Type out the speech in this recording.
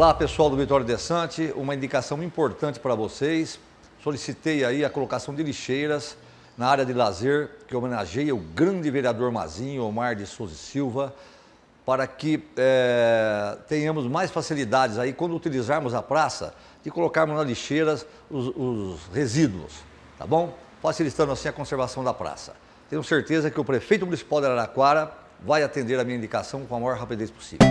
Olá pessoal do Vitório Desante, uma indicação importante para vocês. Solicitei aí a colocação de lixeiras na área de lazer que homenageia o grande vereador Mazinho, Omar de Souza e Silva, para que é, tenhamos mais facilidades aí quando utilizarmos a praça de colocarmos na lixeiras os, os resíduos, tá bom? Facilitando assim a conservação da praça. Tenho certeza que o prefeito municipal de Araraquara vai atender a minha indicação com a maior rapidez possível.